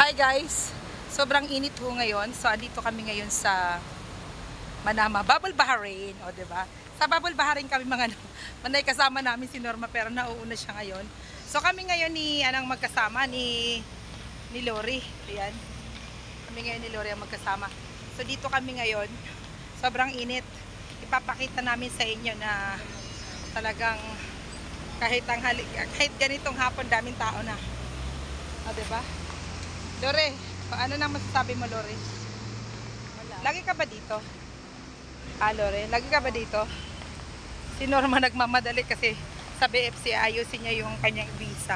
Hi guys! Sobrang init ho ngayon. So, andito kami ngayon sa Manama, Bubble Bahrain. O, ba? Sa Bubble Bahrain kami mga manay kasama namin si Norma pero nauuna siya ngayon. So, kami ngayon ni anang magkasama ni ni Lori. Ayan. Kami ngayon ni Lori ang magkasama. So, dito kami ngayon. Sobrang init. Ipapakita namin sa inyo na talagang kahit ang kahit ganitong hapon daming tao na. O, 'di ba? Lore, ano nang masasabi mo, Lore? Wala. Lagi ka ba dito? Ah, Lore, lagi ka ba dito? Si Norma nagmamadali kasi sa BFC ayusin niya yung kanyang visa.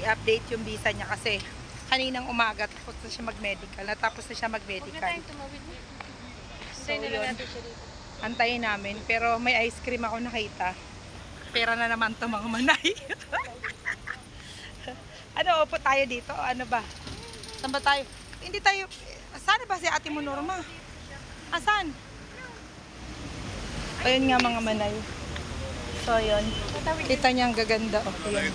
I-update yung visa niya kasi kaninang umaga tapos na siya mag-medical. Natapos na siya Huwag na mag-medical. tayong tumawid mo. Hintayin na lang yun. Antayin namin. Pero may ice cream ako nakita. Pera na naman to mga manay. ano, upo tayo dito? Ano ba? Saan ba tayo? Hindi tayo... Saan ba si ate mo, Norma? Asan? Ayun nga mga manay. So, yun. Kita niya ang gaganda. Oh, yun.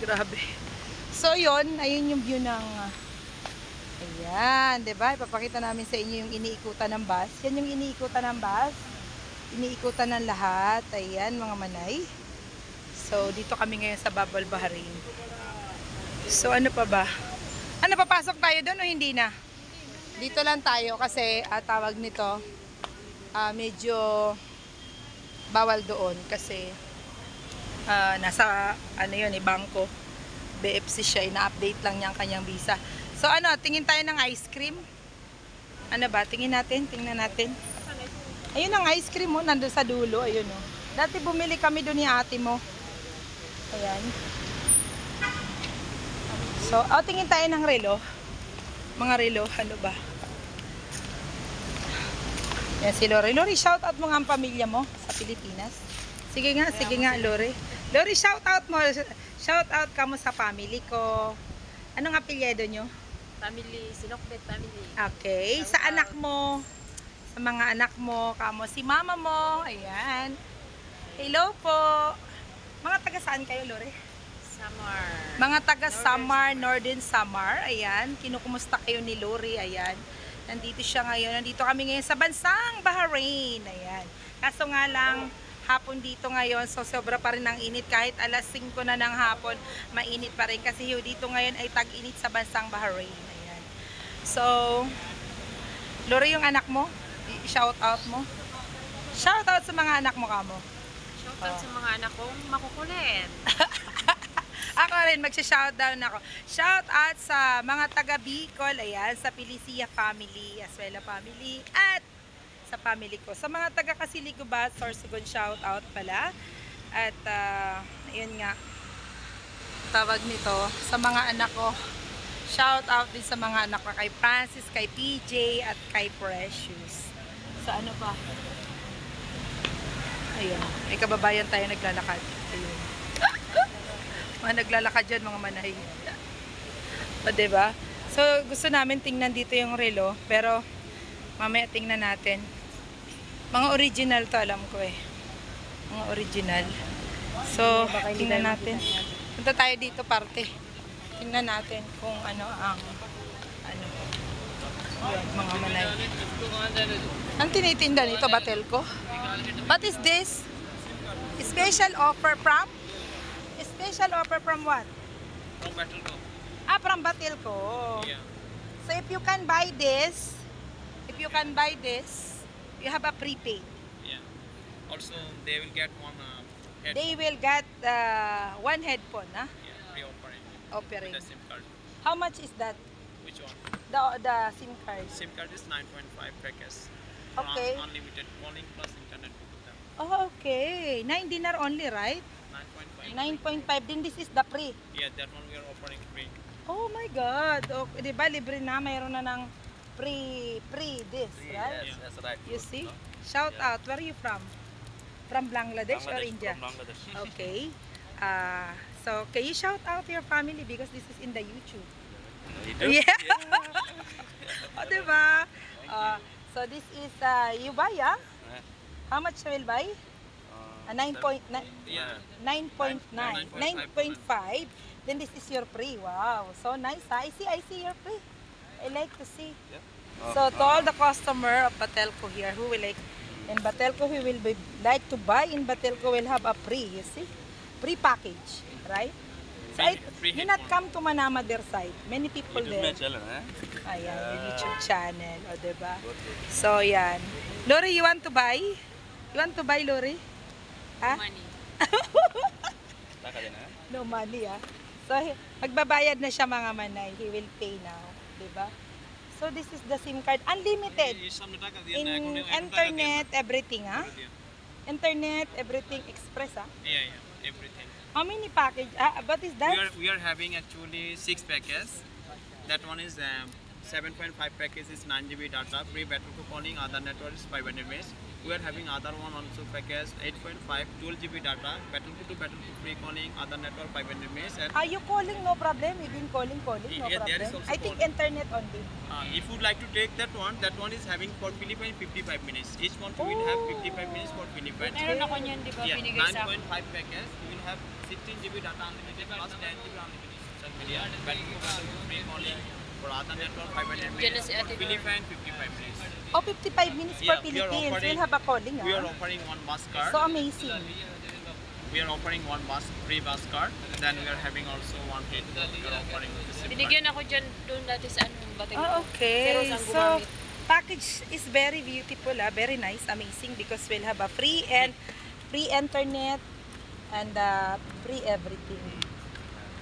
Grabe. So, yun. Ayun yung view ng... ah, Ayan, 'di ba? Ipapakita namin sa inyo yung iniikutan ng bus. Yan yung iniikutan ng bus. Iniikutan ng lahat. Ayan, mga manay. So, dito kami ngayon sa Babal Bahrain. So, ano pa ba? Ano, papasok tayo doon o hindi na? Dito lang tayo kasi ah, tawag nito, ah, medyo bawal doon kasi ah, nasa, ano yun, eh, bangko. BFC siya, ina-update lang niya ang kanyang visa. So ano, tingin tayo ng ice cream. Ano ba? Tingin natin, tingnan natin. Ayun ang ice cream mo, nandun sa dulo, ayun oh. Dati bumili kami doon ni ate mo. Ayan. So, oh, tingin tayo ng relo. Mga relo, ano ba? Yan si Lori. Lori, shout out mo nga ang pamilya mo sa Pilipinas. Sige nga, sige nga, Lori. Lori, shout out mo. Shout out ka mo sa family ko. Anong apelyido nyo? Family, Sinokbet family. Okay. Sa anak mo, sa mga anak mo, kamo si mama mo. Ayan. Hello po. Mga taga saan kayo, Lore? Summer. Mga taga Samar, Northern Samar. Ayan. Kinukumusta kayo ni Lori. Ayan. Nandito siya ngayon. Nandito kami ngayon sa bansang Bahrain. Ayan. Kaso nga lang, hapon dito ngayon. So, sobra pa rin ang init. Kahit alas 5 na ng hapon, mainit pa rin. Kasi dito ngayon ay tag-init sa bansang Bahrain. Ayan. So, Lori, yung anak mo, i-shout out mo. Shout out sa mga anak mo kamo. Shout out sa mga anak kong makukulit. Ako rin, magsha-shout down ako. Shout out sa mga taga Bicol, ayan, sa Pilisia family, Aswela family, at sa family ko. Sa mga taga Kasiligobat, Sorsogon, shout out pala. At, ah, ayun nga, tawag nito, sa mga anak ko, shout out din sa mga anak ko, kay Francis, kay PJ, at kay Precious. Sa ano pa? Ayun, may kababayan tayo naglalakad. Ayun. mga naglalakad dyan, mga manay. O, diba? So, gusto namin tingnan dito yung relo, pero mamaya tingnan natin. Mga original to, alam ko eh. Mga original. So, tingnan natin. Punta tayo dito, parte. Tingnan natin kung ano ang ano. Yun, mga manay. Ang tinitinda nito, batel ko. What is this? Special offer from? Special offer from what? From Battleco. Ah, from Batilco. Yeah. So if you can buy this, if you can buy this, you have a prepaid. Yeah. Also, they will get one uh, head. They will get uh, one headphone, ah, yeah, free offering offering. with the SIM card. How much is that? Which one? The the SIM card. SIM card is 9.5 package. Okay. unlimited calling plus internet them. Oh, okay. 9 dinar only, right? 9.5. 9.5. Then this is the free. Yeah, that one we are offering free. Oh my God. Okay, di ba libre na? Mayroon na ng free, free this, right? Yes, that's right. You see? Shout out. Where are you from? From Bangladesh, or India? From Bangladesh. Okay. Uh, so, can you shout out your family because this is in the YouTube? Yeah. oh, diba? Uh, so, this is, uh, you buy, ah? How much you will buy? Uh, Ah, 9.9. Yeah. 9.9. 9.5. 9.5. Then this is your pre. Wow. So nice. ha? I see, I see your pre. I like to see. So to all the customer of Batelco here who will like in Batelco who will be like to buy in Batelco will have a pre, you see? Pre package, right? Do hit not one. come to Manama their side. Many people there. channel, eh? Ayan, yung YouTube channel, o diba? So yan. Lori, you want to buy? You want to buy, Lori? Ha? Money. Eh? No money ah. So, magbabayad na siya mga manay. He will pay now. di ba? So, this is the SIM card. Unlimited. In internet, everything ah. Internet, everything express ah. Yeah, yeah, everything. How many package? Ah, what is that? We are we are having actually six packages. That one is um, 7.5 package is 9 GB data, free battery calling, other network is 500 minutes. We are having other one also package 8.5, 12 GB data, battery to battery free calling, other network 500 minutes. And Are you calling? No problem. We've been calling, calling. No Yeah, there is problem. also I think call. internet only. uh, if you'd like to take that one, that one is having for Philippines 55 minutes. Each one will have 55 minutes for Philippines. Meron ako niyan, di ba, Yeah, binigay sa akin. 9.5 package. You will have 16 GB data unlimited plus 10 GB unlimited social media. Battery to battery free calling for other network 500 Diyan na minutes. si Ate. Philippines 55 minutes. Oh, 55 minutes Yeah, for we are Philippines. offering- We'll have a calling We are ah. offering one bus card. So amazing. we are offering one bus free bus card. Then we are having also one hit. We are offering the SIM card. Binigyan ako dyan doon dati sa ano, bating Oh, Pero okay. So, package is very beautiful, ah, very nice, amazing because we'll have a free and free internet and uh, free everything.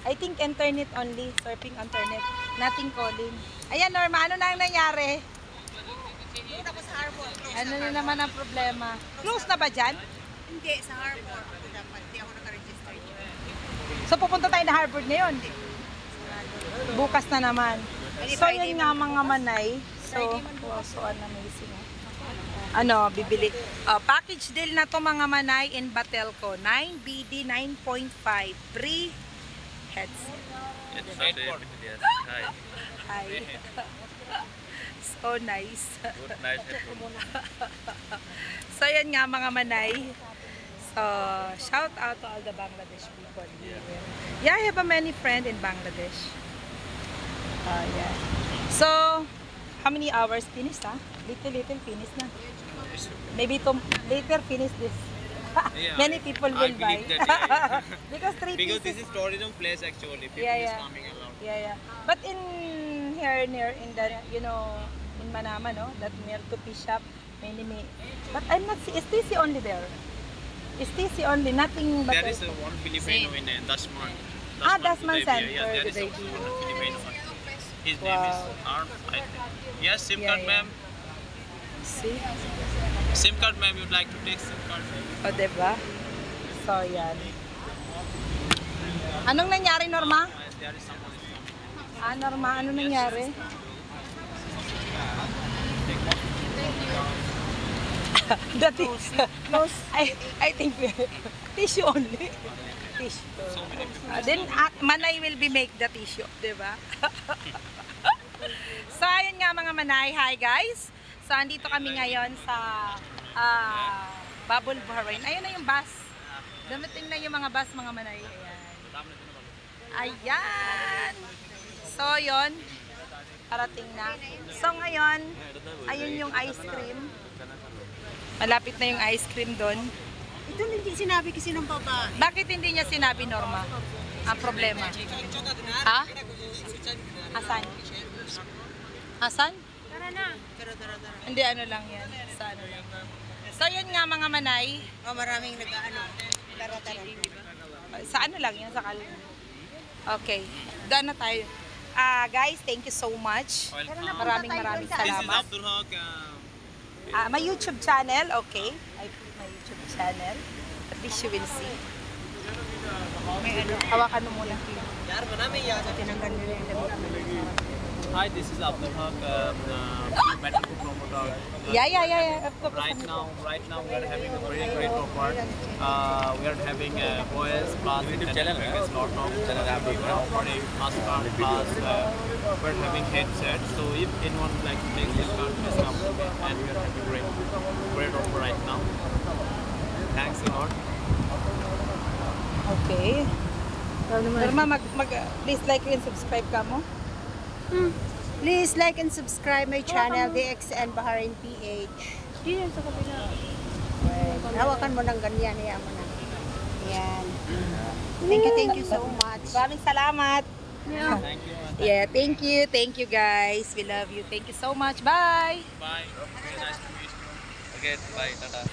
I think internet only, surfing internet, nothing calling. Ayan, Norma, ano na ang nangyari? Ano na naman ang problema? Close na ba dyan? Hindi, sa harbor. Ako dapat, hindi ako nakaregister dyan. So, pupunta tayo na Harvard ngayon? Bukas na naman. So, yun nga mga manay. So, wow, so an amazing. ah. Ano, bibili. Oh, package deal na to mga manay in Batelco. 9BD 9.5. Free headset. It's so good. Yes. Hi. Hi. so nice. Good night. headphone. So, yan nga mga manay. So, shout out to all the Bangladesh people here. Yeah, I have a many friend in Bangladesh. Ah, yeah. So, how many hours finish, ha? Little, little finish na. Maybe to, later finish this. Yeah, many people I will buy. that, yeah. because three Because this pieces. is tourism place actually. People Yeah, is yeah. coming around. Yeah, yeah. But in here, near, in the, you know, in Manama, no? That near to fish shop, many, may, but I'm not, see, is TC only there? Is TC only, nothing but... There is a one Filipino in uh, Dasman. Ah, Dasman Gudaibiya. Center, Yeah, there is also one Filipino one. His name is Arm, I think. Yes, SIM Yeah, card, yeah. ma'am. See? SIM card, ma'am. You'd like to take SIM card? O, diba? So, yan. Anong nangyari, Norma? Ah, Norma, ano nangyari? That is, close. I, I think tissue only. Tissue. Then, ah, Manay will be make the tissue, di ba? so, ayun nga mga Manay. Hi, guys. So, andito kami ngayon sa ah, Bubble Bahrain. Ayun na yung bus. Dumating na yung mga bus, mga Manay. Ayan. Ayan. So, yon Parating na. So, ngayon, ayun yung ice cream. Malapit na yung ice cream doon. Ito hindi sinabi kasi ng baba. Bakit hindi niya sinabi, Norma? Ang problema. Ha? Asan? Asan? Tara na. Tara, tara, tara. Hindi, ano lang yan. Sa ano lang. So, yun nga mga manay. Oh, maraming nag-ano. Tara, tara. Sa ano lang yan, sa kal... Okay. Doon na tayo. Ah, guys, thank you so much. Welcome. Maraming maraming This is salamat. Abdul Haq. Uh, Ah, my YouTube channel, okay. I put my YouTube channel. At least you will see. May ano, hawakan mo muna. Tinanggal nila yung damit. Hi, this is Abdul Haq, um, uh, medical promoter. Yeah, yeah, yeah, yeah. Right now, right now we are having a very great offer. Uh, we are having uh, boys plus YouTube and channel, package eh? lot of Channel app, we are offering master plus uh, we are having headsets. So if anyone would like to take this card, please come and we are having great great offer right now. Thanks a lot. Okay. Ikaw naman. Norma, mag, mag, please like and subscribe ka mo. Please like and subscribe my channel, DXN Baharin PH. Di yan sa kabila. Hawakan mo ng ganyan, hiya mo na. Yan. Thank you, thank you so much. Maraming salamat. Yeah. Thank you. Yeah, thank you. Thank you guys. We love you. Thank you so much. Bye. Bye. Very nice to meet you. Okay, bye. Tata.